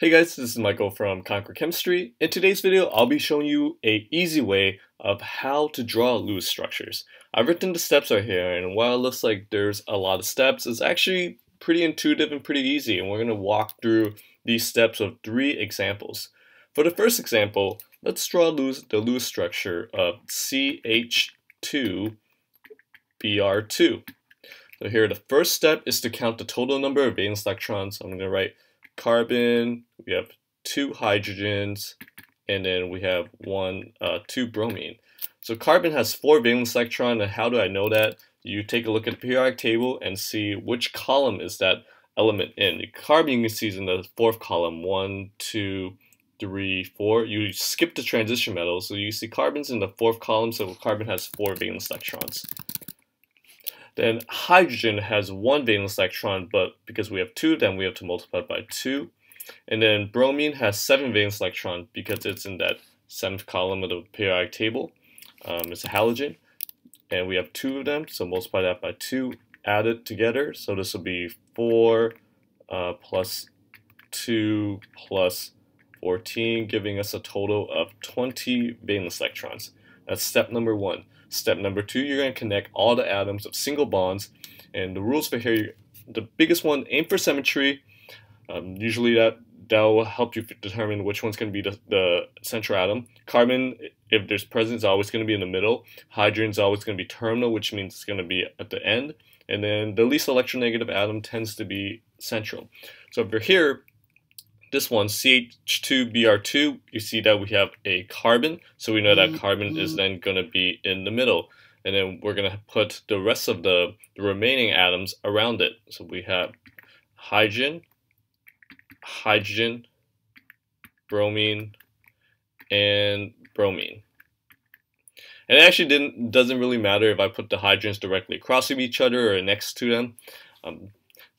Hey guys, this is Michael from Conquer Chemistry. In today's video, I'll be showing you a easy way of how to draw Lewis structures. I've written the steps right here, and while it looks like there's a lot of steps, it's actually pretty intuitive and pretty easy, and we're going to walk through these steps of three examples. For the first example, let's draw Lewis, the Lewis structure of CH2Br2. So here, the first step is to count the total number of valence electrons. I'm going to write carbon, we have two hydrogens, and then we have one, uh, two bromine. So carbon has four valence electron, and how do I know that? You take a look at the periodic table and see which column is that element in. The carbon you can see is in the fourth column, one, two, three, four. You skip the transition metals, so you see carbon's in the fourth column, so carbon has four valence electrons. Then hydrogen has one valence electron, but because we have two, then we have to multiply by two. And then bromine has seven valence electron because it's in that seventh column of the periodic table. Um, it's a halogen, and we have two of them, so multiply that by two, add it together. So this will be four uh, plus two plus 14, giving us a total of 20 valence electrons. That's step number one. Step number two, you're going to connect all the atoms of single bonds. And the rules for here, the biggest one, aim for symmetry. Um, usually that that will help you determine which one's going to be the, the central atom. Carbon, if there's presence, is always going to be in the middle. Hydrogen is always going to be terminal, which means it's going to be at the end. And then the least electronegative atom tends to be central. So if you're here, this one, CH2Br2, you see that we have a carbon, so we know that carbon is then going to be in the middle. And then we're going to put the rest of the, the remaining atoms around it. So we have hydrogen, hydrogen, bromine, and bromine. And it actually didn't doesn't really matter if I put the hydrogens directly across of each other or next to them. Um,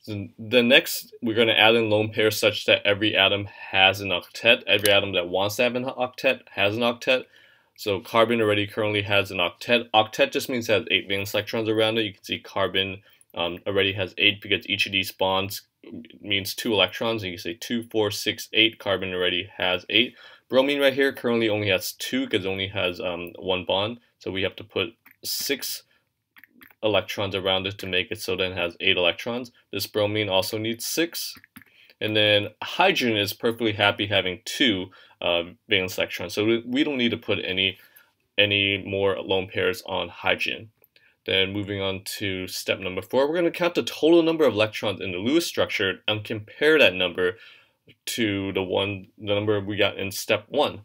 the next, we're going to add in lone pairs such that every atom has an octet. Every atom that wants to have an octet has an octet. So carbon already currently has an octet. Octet just means it has eight valence electrons around it. You can see carbon um, already has eight because each of these bonds means two electrons. And you can say two, four, six, eight. Carbon already has eight. Bromine right here currently only has two because it only has um, one bond. So we have to put six electrons around it to make it so then it has eight electrons. This bromine also needs six. And then hydrogen is perfectly happy having two uh, valence electrons. So we don't need to put any, any more lone pairs on hydrogen. Then moving on to step number four, we're going to count the total number of electrons in the Lewis structure and compare that number to the one the number we got in step one.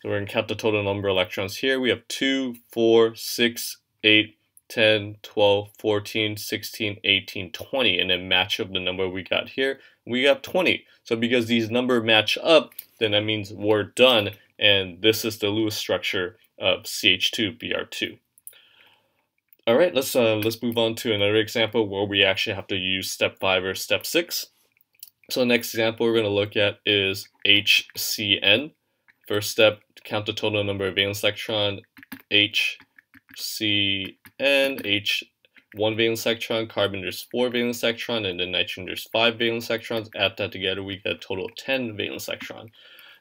So we're going to count the total number of electrons here. We have 2, 4, 6, 8, 10, 12, 14, 16, 18, 20, and then match up the number we got here. We got 20. So because these numbers match up, then that means we're done, and this is the Lewis structure of CH2Br2. All right, let's uh, let's move on to another example where we actually have to use step five or step six. So the next example we're going to look at is HCN. First step, count the total number of valence electron, HCN and H one valence electron, carbon there's four valence electron, and then nitrogen there's five valence electrons. Add that together, we get a total of 10 valence electron.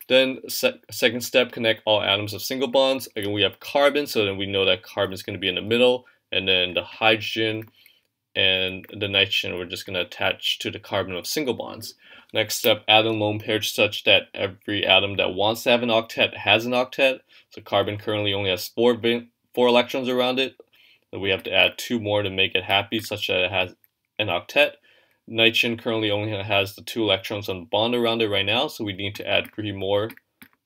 Then se second step, connect all atoms of single bonds. Again, we have carbon, so then we know that carbon is going to be in the middle, and then the hydrogen and the nitrogen we're just going to attach to the carbon of single bonds. Next step, add in lone pairs such that every atom that wants to have an octet has an octet. So carbon currently only has four, four electrons around it, we have to add two more to make it happy such that it has an octet. Nitrogen currently only has the two electrons on the bond around it right now, so we need to add three more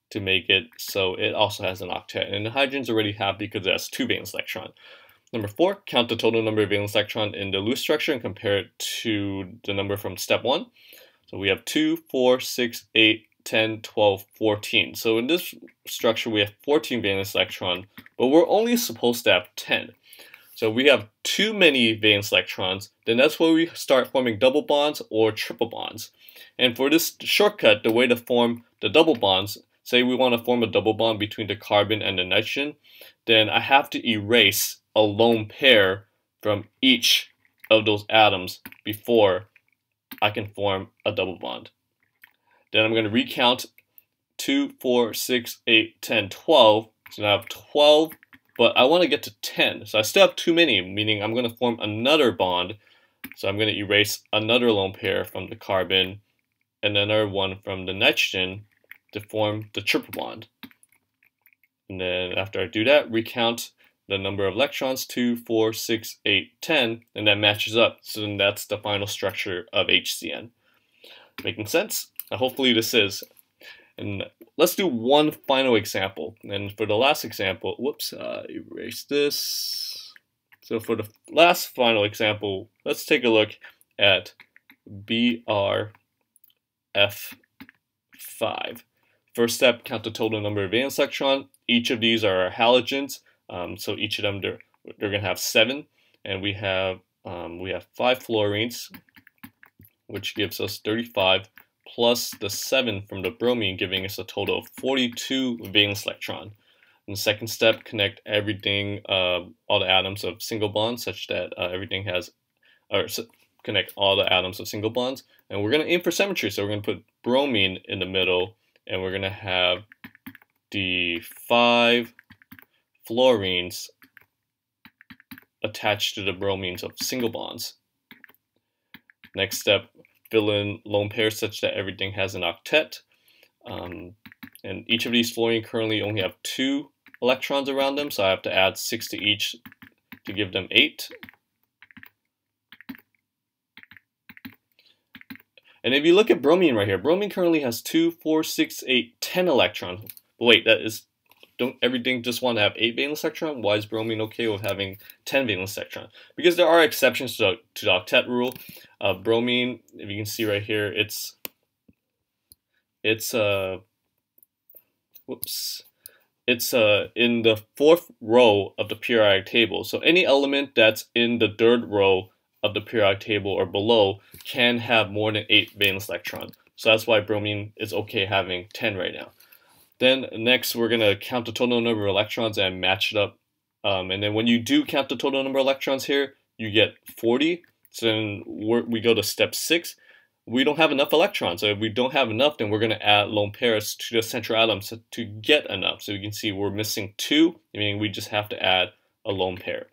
to make it so it also has an octet. And the hydrogen's already happy because it has two valence electrons. Number four, count the total number of valence electron in the Lewis structure and compare it to the number from step one. So we have 2, 4, 6, 8, 10, 12, 14. So in this structure, we have 14 valence electron, but we're only supposed to have 10. So we have too many valence electrons, then that's where we start forming double bonds or triple bonds. And for this shortcut, the way to form the double bonds, say we want to form a double bond between the carbon and the nitrogen, then I have to erase a lone pair from each of those atoms before I can form a double bond. Then I'm going to recount 2, 4, 6, 8, 10, 12. So now I have 12, but I want to get to 10. So I still have too many, meaning I'm going to form another bond. So I'm going to erase another lone pair from the carbon and another one from the nitrogen to form the triple bond. And then after I do that, recount the number of electrons, 2, 4, 6, 8, 10, and that matches up. So then that's the final structure of HCN. Making sense? Now hopefully this is. And let's do one final example. And for the last example, whoops, uh, erase this. So for the last final example, let's take a look at BrF5. First step, count the total number of valence electron. Each of these are halogens, um, so each of them they're, they're going to have seven, and we have um, we have five fluorines, which gives us 35 plus the 7 from the bromine, giving us a total of 42 valence electron. In the second step, connect everything, uh, all the atoms of single bonds, such that uh, everything has, or connect all the atoms of single bonds. And we're going to aim for symmetry, so we're going to put bromine in the middle, and we're going to have the five fluorines attached to the bromines of single bonds. Next step, fill in lone pairs such that everything has an octet. Um, and each of these fluorine currently only have two electrons around them, so I have to add six to each to give them eight. And if you look at bromine right here, bromine currently has two, four, six, eight, ten electrons. But wait, that is don't everything just want to have 8 valence electron? Why is bromine okay with having 10 valence electron? Because there are exceptions to, to the octet rule. Uh, bromine, if you can see right here, it's it's uh whoops it's uh in the fourth row of the periodic table. So any element that's in the third row of the periodic table or below can have more than 8 valence electrons. So that's why bromine is okay having 10 right now. Then next, we're going to count the total number of electrons and match it up. Um, and then when you do count the total number of electrons here, you get 40. So then we go to step six. We don't have enough electrons. So if we don't have enough, then we're going to add lone pairs to the central atoms to, to get enough. So you can see we're missing two, meaning we just have to add a lone pair.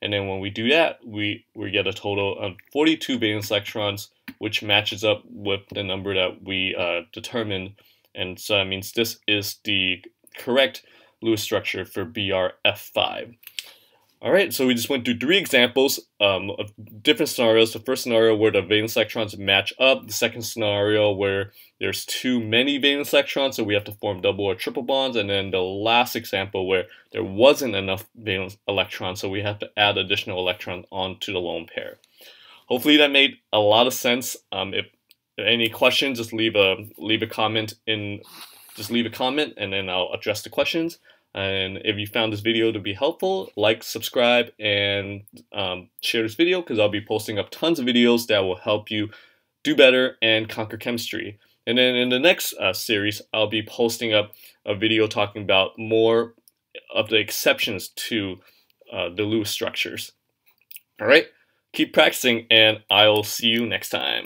And then when we do that, we, we get a total of 42 valence electrons, which matches up with the number that we uh, determined and so that means this is the correct Lewis structure for BrF5. All right, so we just went through three examples um, of different scenarios. The first scenario where the valence electrons match up. The second scenario where there's too many valence electrons, so we have to form double or triple bonds. And then the last example where there wasn't enough valence electrons, so we have to add additional electrons onto the lone pair. Hopefully that made a lot of sense. Um, if any questions, just leave a leave a comment in just leave a comment and then I'll address the questions. And if you found this video to be helpful, like, subscribe, and um, share this video because I'll be posting up tons of videos that will help you do better and conquer chemistry. And then in the next uh, series, I'll be posting up a video talking about more of the exceptions to uh, the Lewis structures. All right, keep practicing, and I'll see you next time.